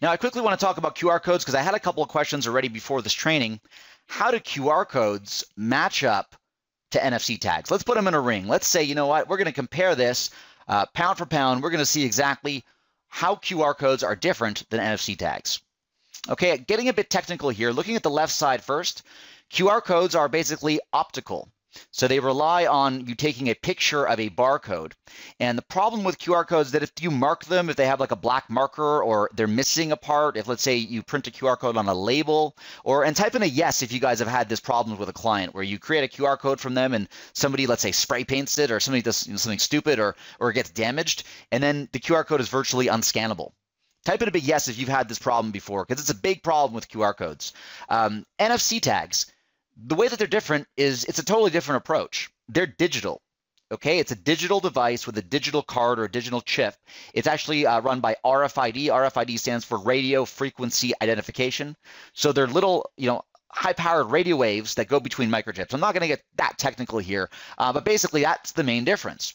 Now, I quickly want to talk about QR codes because I had a couple of questions already before this training. How do QR codes match up to NFC tags? Let's put them in a ring. Let's say, you know what, we're going to compare this uh, pound for pound. We're going to see exactly how QR codes are different than NFC tags. Okay, getting a bit technical here, looking at the left side first, QR codes are basically optical. So they rely on you taking a picture of a barcode. And the problem with QR codes is that if you mark them, if they have like a black marker or they're missing a part, if let's say you print a QR code on a label, or and type in a yes if you guys have had this problem with a client where you create a QR code from them and somebody let's say spray paints it or somebody does you know, something stupid or or gets damaged, and then the QR code is virtually unscannable. Type in a big yes if you've had this problem before, because it's a big problem with QR codes. Um, NFC tags the way that they're different is it's a totally different approach. They're digital. Okay, it's a digital device with a digital card or a digital chip. It's actually uh, run by RFID. RFID stands for radio frequency identification. So they're little, you know, high-powered radio waves that go between microchips. I'm not going to get that technical here, uh, but basically that's the main difference.